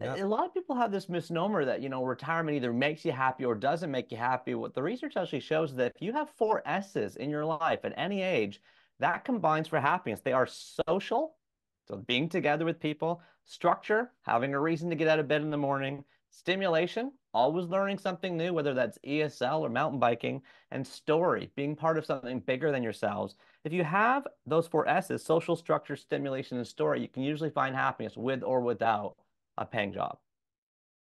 Yeah. A lot of people have this misnomer that, you know, retirement either makes you happy or doesn't make you happy. What the research actually shows is that if you have four S's in your life at any age, that combines for happiness. They are social, so being together with people, structure, having a reason to get out of bed in the morning, stimulation, always learning something new, whether that's ESL or mountain biking, and story, being part of something bigger than yourselves. If you have those four S's, social, structure, stimulation, and story, you can usually find happiness with or without a paying job.